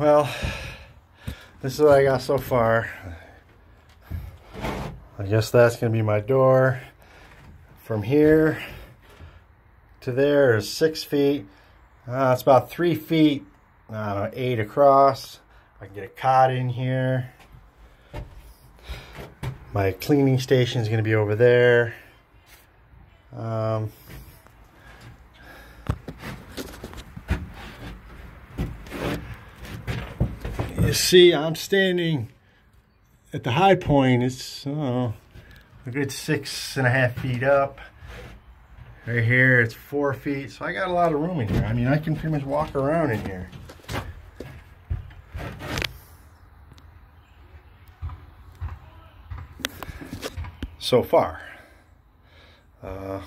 Well, this is what I got so far. I guess that's going to be my door. From here to there is six feet. Uh, it's about three feet, I don't know, eight across. I can get a cot in here. My cleaning station is going to be over there. Um, you see, I'm standing at the high point. It's oh, a good six and a half feet up. Right here, it's four feet. So I got a lot of room in here. I mean, I can pretty much walk around in here. So far. Uh,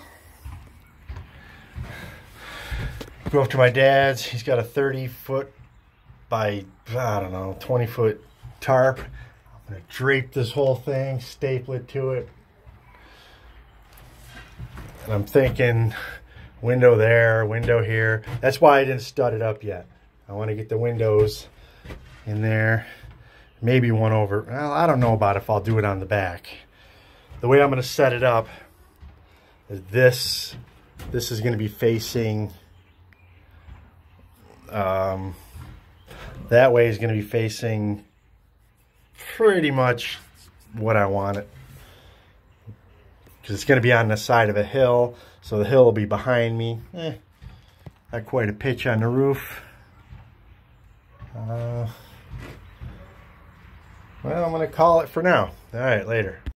go up to my dad's. He's got a 30 foot by, I don't know, 20 foot tarp. I'm going to drape this whole thing, staple it to it. And I'm thinking window there, window here. That's why I didn't stud it up yet. I want to get the windows in there. Maybe one over. Well, I don't know about if I'll do it on the back. The way I'm going to set it up is this. This is going to be facing um, that way is going to be facing pretty much what I want it. Because it's going to be on the side of a hill, so the hill will be behind me. Eh, not quite a pitch on the roof. Uh, well, I'm going to call it for now. All right, later.